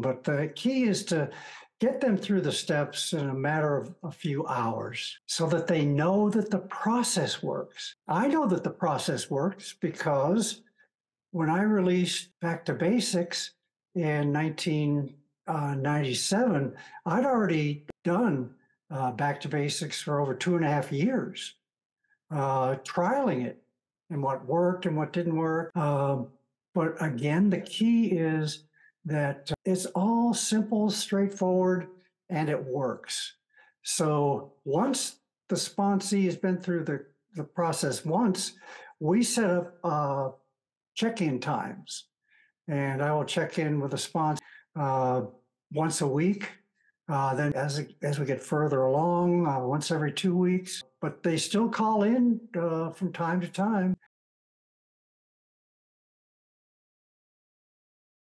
But the key is to get them through the steps in a matter of a few hours so that they know that the process works. I know that the process works because when I released Back to Basics in 1997, I'd already done uh, Back to Basics for over two and a half years, uh, trialing it and what worked and what didn't work. Um, but again, the key is that it's all simple, straightforward, and it works. So once the sponsee has been through the, the process once, we set up uh, check-in times. And I will check in with the sponsor uh, once a week. Uh, then as, as we get further along, uh, once every two weeks, but they still call in uh, from time to time